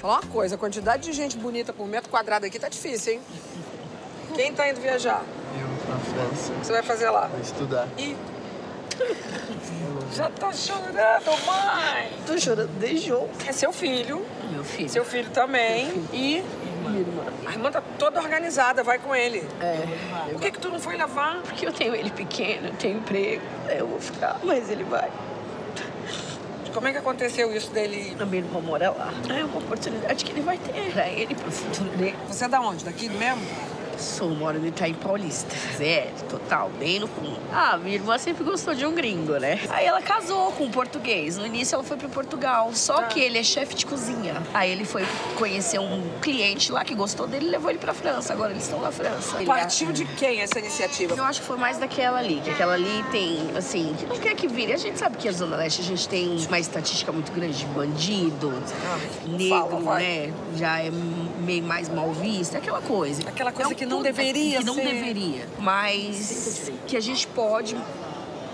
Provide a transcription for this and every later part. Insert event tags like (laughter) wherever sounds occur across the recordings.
Falar uma coisa, a quantidade de gente bonita por metro quadrado aqui tá difícil, hein? Quem tá indo viajar? Eu pra França. O que você vai fazer lá? Vou estudar. Ih! Já tá chorando, mãe! Tô chorando desde ontem. É seu filho, Meu filho. seu filho também. E Minha irmã. a irmã tá toda organizada, vai com ele. É. Por que, que tu não foi levar? Porque eu tenho ele pequeno, eu tenho emprego. Eu vou ficar, mas ele vai. Como é que aconteceu isso dele? A minha irmã mora lá. É uma oportunidade que ele vai ter pra ele, pro futuro dele. Você é da onde? Daqui mesmo? Sou, moro no Itaim Paulista. Zé, total, bem no fundo. Ah, minha irmã sempre gostou de um gringo, né? Aí ela casou com um português. No início ela foi para Portugal. Só que ele é chefe de cozinha. Aí ele foi conhecer um cliente lá que gostou dele e levou ele pra França. Agora eles estão na França. Ele Partiu de quem essa iniciativa? Eu acho que foi mais daquela ali, que aquela ali tem, assim, que não quer que vire. A gente sabe que a Zona Leste a gente tem uma estatística muito grande de bandido, negro, fala, né? Já é meio mais mal visto, aquela coisa. Aquela coisa É um que não ponto- deveria Que não ser. deveria. Mas que a gente pode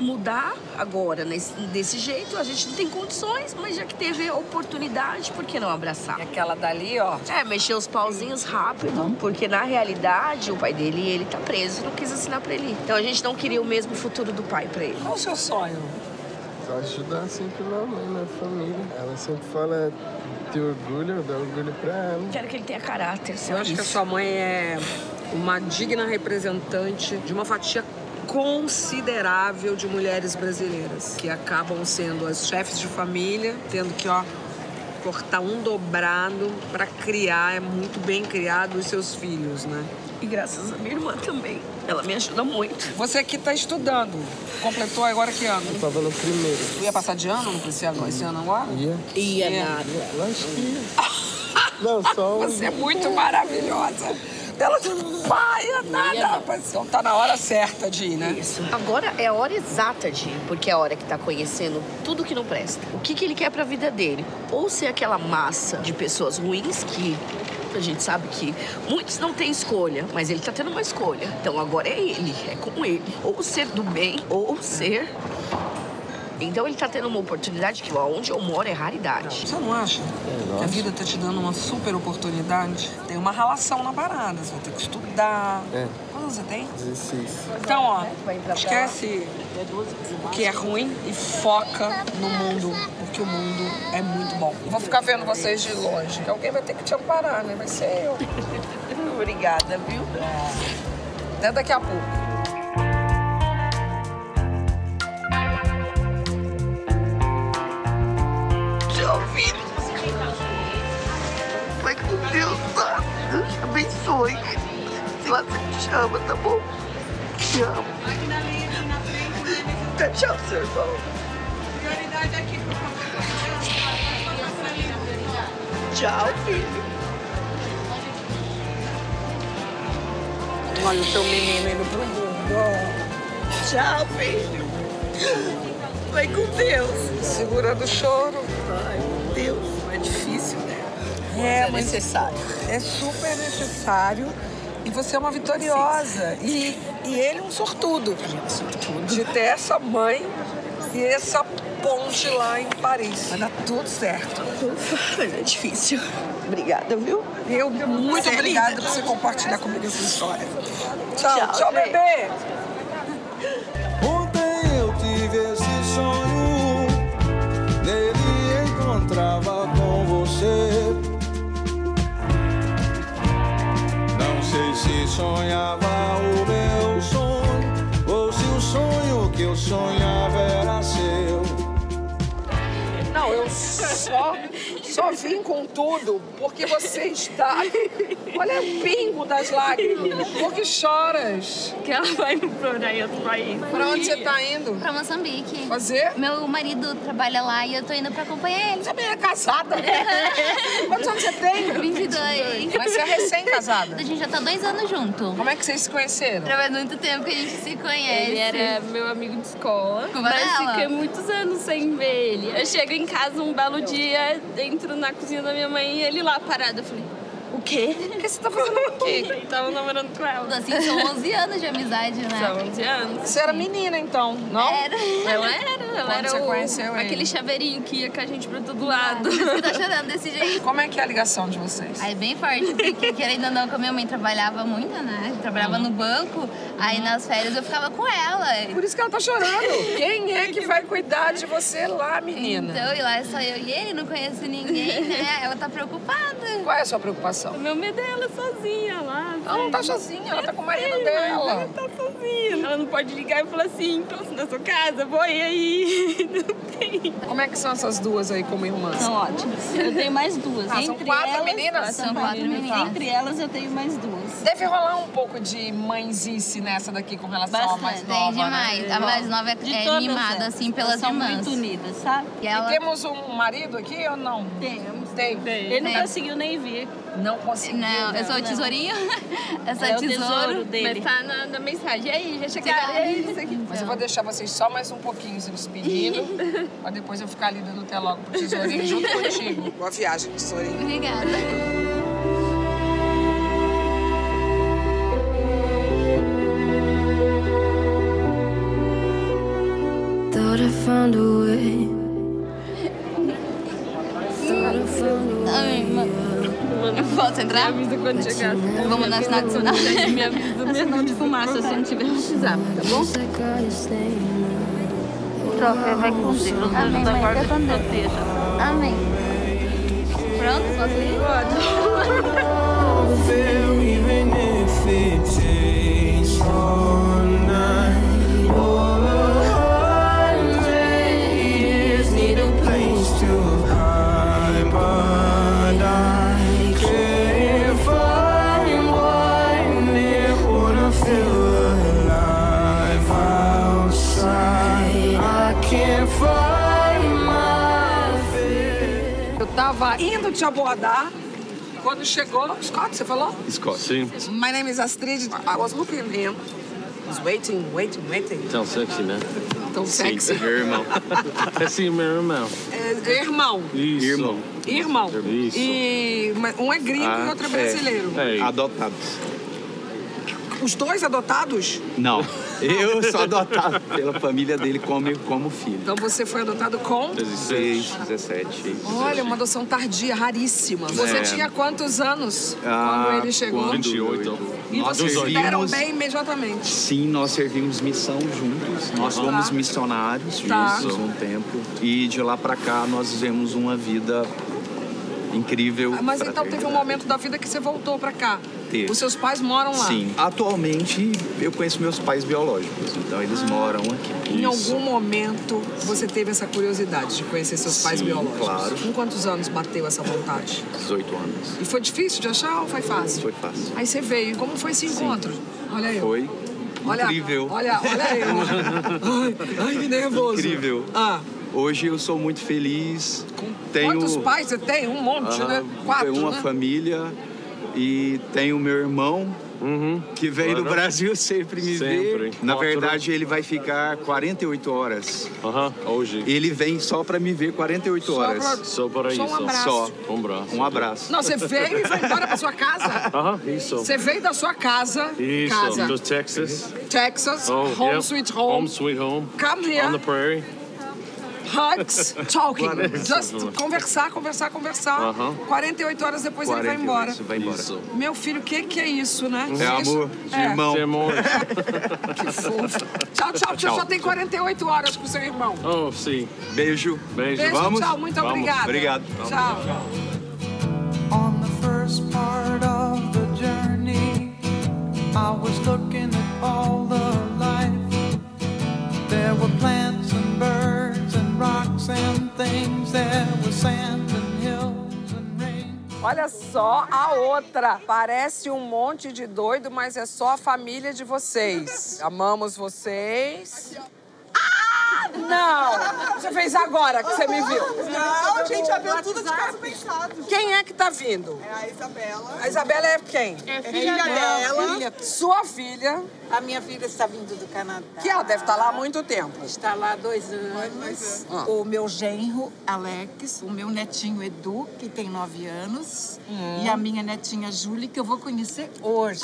mudar agora nesse, desse jeito. A gente não tem condições, mas já que teve oportunidade, por que não abraçar? E aquela dali, ó. É, mexer os pauzinhos rápido, porque na realidade o pai dele, ele tá preso não quis assinar pra ele. Então a gente não queria o mesmo futuro do pai pra ele. Qual o seu sonho? Só ajudar sempre minha mãe, minha família. Ela sempre fala ter orgulho, eu dou orgulho pra ela. Quero que ele tenha caráter, Eu acho que a sua mãe é uma digna representante de uma fatia considerável de mulheres brasileiras que acabam sendo as chefes de família, tendo que, ó, cortar um dobrado para criar, é muito bem criado os seus filhos, né? E graças a minha irmã também. Ela me ajuda muito. Você aqui tá estudando. Completou agora que ano? Eu tava no primeiro. Tu ia passar de ano? Não precisa agora, esse ano agora? Ia? Ia É. nada. Eu acho que ia. (laughs) Não, só um. Você é muito maravilhosa. Ela não vai a nada, rapaz. Então tá na hora certa de ir, né? Isso. Agora é a hora exata de ir, porque é a hora que tá conhecendo tudo que não presta. O que, que ele quer pra vida dele? Ou ser aquela massa de pessoas ruins que a gente sabe que muitos não têm escolha, mas ele tá tendo uma escolha. Então agora é ele, é com ele. Ou ser do bem, ou ser. Então ele tá tendo uma oportunidade que onde eu moro é raridade. Você não acha que a vida tá te dando uma super oportunidade? Tem uma relação na parada, você vai ter que estudar. É. Quantos você tem? 16. Então, ó, esquece o que é ruim e foca no mundo, porque o mundo é muito bom. Eu Vou ficar vendo vocês de longe, que alguém vai ter que te amparar, né? Vai ser eu. (laughs) Obrigada, viu? Até daqui a pouco. Abençoe. Se você te chama, tá bom? Te amo. Tchau, seu irmão. Tchau, filho. Olha o seu menino indo pro mundo. Tchau, filho. Vai com Deus. Segurando o choro. É, é necessário. É super necessário. E você é uma vitoriosa. E, e ele um sortudo. Tudo. De ter essa mãe e essa ponte lá em Paris. Vai dar tudo certo. Mas é difícil. Obrigada, viu? Eu, muito é obrigada linda. por você compartilhar comigo essa história. Tchau, Tchau, tchau, bebê. Sonhava o vim com tudo porque você está. Olha o pingo das lágrimas. Por que choras? que ela vai para outro país. Pra onde você tá indo? Pra Moçambique. Fazer? Meu marido trabalha lá e eu tô indo pra acompanhar ele. Você também é casada? Quantos anos você tem? 22. Mas você é recém-casada. A gente já tá dois anos junto. Como é que vocês se conheceram? Faz muito tempo que a gente se conhece. Ele era meu amigo de escola, Com mas fiquei muitos anos sem ver ele. Eu chego em casa um belo dia, entro na cozinha da minha mãe e ele lá parado. Eu falei, O quê? O que você tá fazendo aqui? (laughs) ele tava namorando com ela. Assim, são 11 anos de amizade, né? São 11 anos. Você era menina, então, não? Era. Ela era. ela Quando era você o, conheceu ele? aquele chaveirinho que ia com a gente pra todo lado. Por isso que eu tô chorando desse jeito. Como é que é a ligação de vocês? Aí bem forte, porque querendo ou não, como minha mãe trabalhava muito, né? Trabalhava no banco, aí nas férias eu ficava com ela. Por isso que ela tá chorando. Quem é que vai cuidar de você lá, menina? Então, e lá é só eu e ele, não conheço ninguém, né? Ela tá preocupada. Qual é a sua preocupação? O meu medo é ela sozinha lá. Ela não tá assim. sozinha, ela tá com o marido Sim, dela. Ela tá sozinha. Ela não pode ligar e falar assim, posso na sua casa? Vou aí. (laughs) Não tem. Como é que são essas duas aí como irmãs? São ótimas. Eu tenho mais duas. Ah, são Entre quatro elas, meninas? São quatro meninas. Entre elas eu tenho mais duas. Deve rolar um pouco de mãezice nessa daqui com relação à mais Bastante. nova, Tem demais. né? A mais nova é, é mimada, elas. assim, pelas Elas são irmãs. muito unidas, sabe? E E ela... temos um marido aqui ou não? Temos. Tem. Ele não Tem. conseguiu nem vir. Não conseguiu. Não, eu sou o tesourinho. (laughs) Eu sou É o o tesouro tesouro. dele. Mas tá na, na mensagem. E aí, já chegaram? Aí, isso aqui. Mas eu vou deixar vocês só mais um pouquinho se despedindo, (laughs) pra depois eu ficar ali dando até logo pro tesourinho junto (laughs) contigo. Boa viagem, tesourinho. Obrigada. Thought I found a way. Posso entrar? Avisa quando chegar. Vamos na sinal de sinal. Me avisa. Sinal de fumaça se não tiver WhatsApp, tá bom? Troca, vai com Deus. Amém, mãe. com Deus. Amém. Pronto, posso ir? Years, need a place to hide, but indo te abordar quando chegou. Scott, você falou? Scott. Sim. My name is Astrid. I was looking at him. He's waiting, waiting, waiting. Tão sexy, né? Tão sexy. Meu irmão. (laughs) É sim, meu irmão. É, irmão. Isso. Irmão. Irmão. Isso. E um é gringo e outro é brasileiro. É. Adotados. Os dois adotados? Não, eu sou adotado pela família dele como, como filho. Então você foi adotado com? 16, 17. Olha, uma adoção tardia, raríssima. Você É. tinha quantos anos Ah, quando ele chegou? quando- 28. E Nós vocês se deram servimos- bem imediatamente. Sim, nós servimos missão juntos. Nós Tá. fomos missionários Tá. juntos um tempo. E de lá pra cá nós vivemos uma vida incrível. Ah, Mas então teve um momento da vida que você voltou pra cá. Teve. Os seus pais moram lá. Sim. Atualmente eu conheço meus pais biológicos, então eles moram aqui. Em Isso. algum momento você teve essa curiosidade de conhecer seus pais Sim, biológicos? claro. Com quantos anos bateu essa vontade? 18 anos. E foi difícil de achar ou foi fácil? Foi fácil. Aí você veio. Como foi esse encontro? Olha eu. Foi Olha, incrível. Olha, olha eu. (laughs) ai, ai, que nervoso. Incrível. Ah, Hoje eu sou muito feliz. Tenho quantos pais você tem? Um monte, Ah, né? Quatro, uma né? família e tenho meu irmão Uhum. que veio do Claro. Brasil (laughs) sempre me Sempre. ver. Na Ótimo. verdade, ele vai ficar 48 horas. Aham, hoje. Ele vem só pra me ver 48 Só horas. Só para Só um isso. abraço. Só. Um abraço. Um abraço. Não, você veio e foi embora pra sua casa. (laughs) Aham, isso. Você veio da sua casa, Isso, casa, do Texas. Texas, Oh, home yep. sweet home. Home sweet home. Come On the here, prairie. Hugs, talking. Just conversar, conversar, conversar. Aham. 48 horas depois ele vai 48, embora. Vai embora. Isso. Meu filho, o que, que é isso, né? É Isso- amor de é, irmão. Temos. (laughs) Que fofo. Tchau, tchau. Tchau. só tem 48 horas com seu irmão. Oh, sim. Beijo. Beijo. Beijo, Vamos? tchau. Muito Vamos. obrigada. Obrigado. Tchau. On the first part of the journey, I was looking at all the Olha só a outra. Parece um monte de doido, mas é só a família de vocês. Amamos vocês. Ah, não! Você fez agora que você me viu. Não, gente, já viu tudo de caso pensado. Quem é que tá vindo? É a Isabela. A Isabela é quem? É filha dela. Filha. Sua filha, A minha filha está vindo do Canadá. que ela deve estar lá há muito tempo. Está lá há dois anos. Ah. O meu genro, Alex, o meu netinho Edu, que tem nove anos. E a minha netinha Júlia, que eu vou conhecer hoje.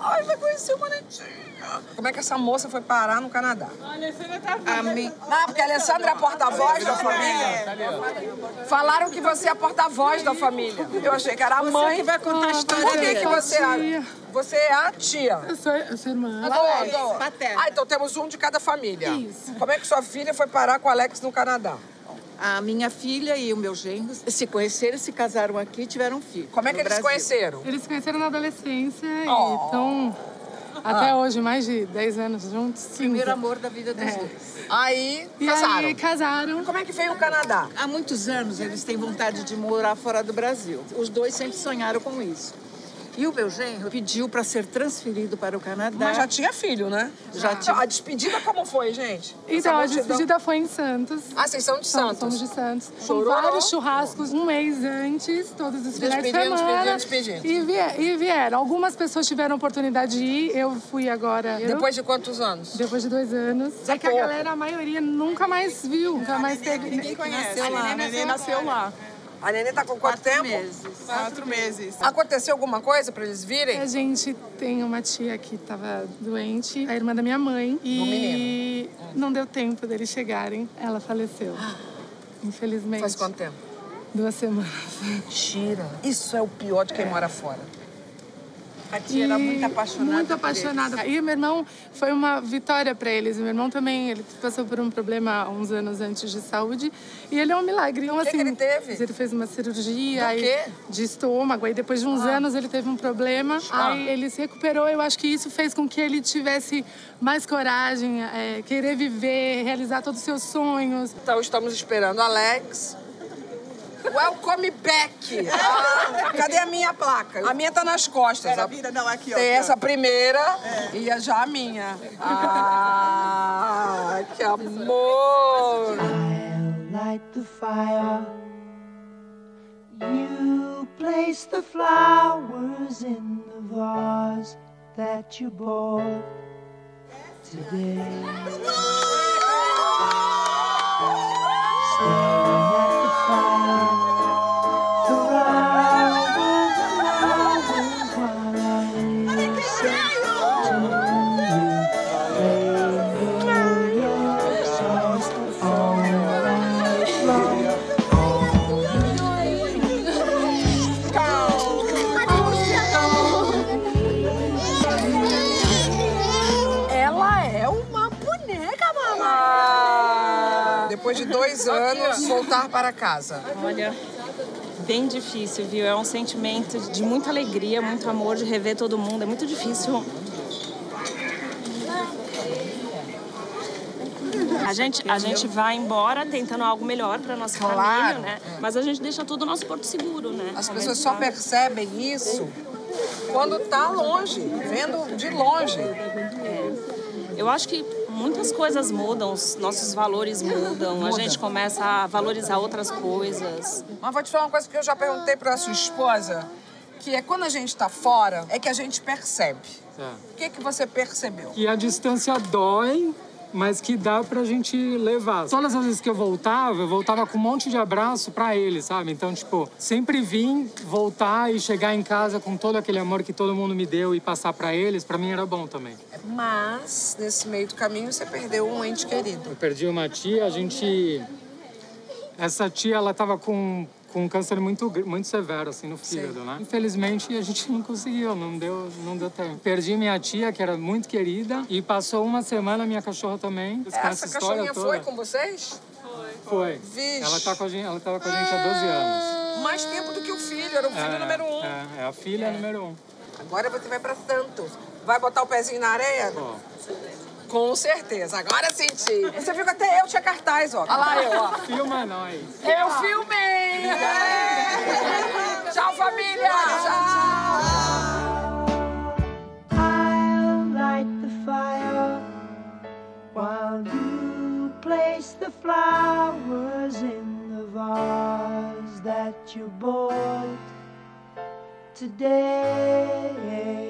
Ai, vai conhecer uma netinha. Como é que essa moça foi parar no Canadá? A minha... Não, porque a Alessandra é a porta-voz da família. Falaram que você é a porta-voz da família. Eu achei que era a Você mãe. que vai contar a história Por que, que você é a... Você é a tia. Eu sou, eu sou irmã. Alex, paterna. Ah, então temos um de cada família. Isso. Como é que sua filha foi parar com o Alex no Canadá? A minha filha e o meu genro se conheceram, se casaram aqui e tiveram um filho. Como é que eles se conheceram? Eles se conheceram na adolescência Oh. e estão até hoje, mais de 10 anos juntos. Primeiro amor da vida dos É. dois. Aí, E casaram. aí casaram. Como é que veio o Canadá? Há muitos anos eles têm vontade de morar fora do Brasil. Os dois sempre sonharam com isso. E o meu genro pediu para ser transferido para o Canadá. Mas já tinha filho, né? Já tinha. A despedida como foi, gente? Então, a despedida foi em Santos. Ah, vocês são de Santos? Somos de Santos. Chorou? Vários churrascos um mês antes, todos os finais de Despedindo, semana. despedindo, despedindo. E, vie- e vieram. Algumas pessoas tiveram oportunidade de ir, eu fui agora. Depois de quantos anos? Depois de dois anos. É que a pouco. galera, a maioria, nunca mais viu. Nunca mais teve. Ninguém conhece. Nasceu lá, a neném nasceu lá. A neném tá com quanto tempo? meses. Quatro meses. Aconteceu alguma coisa pra eles virem? A gente tem uma tia que estava doente, a irmã da minha mãe, e não deu tempo deles chegarem. Ela faleceu. (gasps) Infelizmente. Faz quanto tempo? Duas semanas. Mentira. Isso é o pior de quem mora fora. A tia era muito apaixonada. Muito apaixonada. E o meu irmão foi uma vitória para eles. O meu irmão também, ele passou por um problema uns anos antes de saúde. E ele é um milagre. Então, que assim, que ele teve? Ele fez uma cirurgia aí de estômago. Aí depois de uns anos ele teve um problema. Ah. Aí ele se recuperou. Eu acho que isso fez com que ele tivesse mais coragem, é, querer viver, realizar todos os seus sonhos. Então estamos esperando Alex. Welcome back! Ah, cadê a minha placa? A minha tá nas costas. Era A- a vida, não, aqui, ó. Tem essa primeira e a- já a minha. Ah, que amor! light the fire. You place the flowers in the vase that you bought today. Staring para casa. Olha, bem difícil, viu? É um sentimento de muita alegria, muito amor, de rever todo mundo. É muito difícil. A gente, a gente vai embora tentando algo melhor para nossa Claro. família, né? Mas a gente deixa tudo o nosso porto seguro, né? As pessoas só percebem isso quando tá longe, vendo de longe. Eu acho que muitas coisas mudam, os nossos valores mudam, a Muda. gente começa a valorizar outras coisas. Mas vou te falar uma coisa que eu já perguntei pra sua esposa, que é quando a gente tá fora, é que a gente percebe. O que, que você percebeu? Que a distância dói, mas que dá pra gente levar. Todas as vezes que eu voltava, eu voltava com um monte de abraço pra eles, sabe? Então, tipo, sempre vim voltar e chegar em casa com todo aquele amor que todo mundo me deu e passar pra eles, pra mim era bom também. Mas, nesse meio do caminho, você perdeu um ente querido. Eu perdi uma tia, a gente. Essa tia, ela tava com, com um câncer muito, muito severo, assim, no fígado, né? Infelizmente, a gente não conseguiu, não deu, não deu tempo. Perdi minha tia, que era muito querida, e passou uma semana minha cachorra também. Essa história cachorrinha toda. foi com vocês? Foi. Vixe. Ela, tá com a gente, ela tava com a gente há 12 anos. Mais tempo do que o filho, era o filho é, número um. É, é a filha número um. Agora você vai pra Santos. Vai botar o pezinho na areia? Com certeza, agora senti. Você viu que até eu tinha cartaz, ó. Olha lá eu, ó. Filma nós. Eu filmei! Tchau, família! Tchau! I'll light the fire while you place the flowers in the vase that you bought today.